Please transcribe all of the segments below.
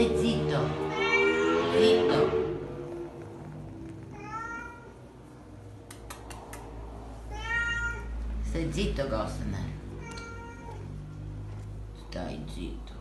Stai zitto. Zitto. Stai zitto, Gosner. Stai zitto.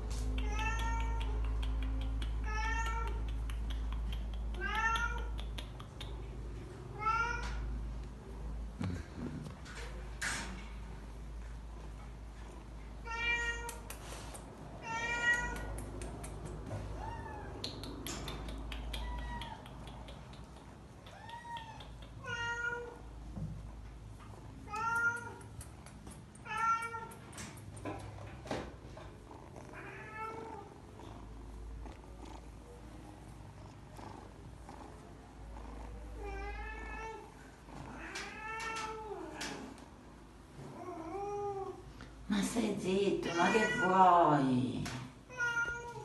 Ma stai zitto, ma che vuoi?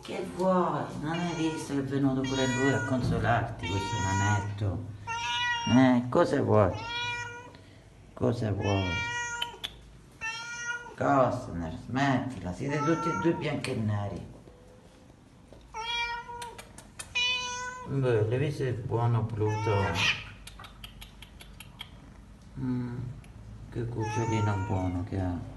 Che vuoi? Non hai visto che è venuto pure lui a consolarti, questo nanetto? Eh, cosa vuoi? Cosa vuoi? Costner, smettila, siete tutti e due bianchi e neri. Beh, visto il buono Pluto? Mm, che cucciolino buono che ha.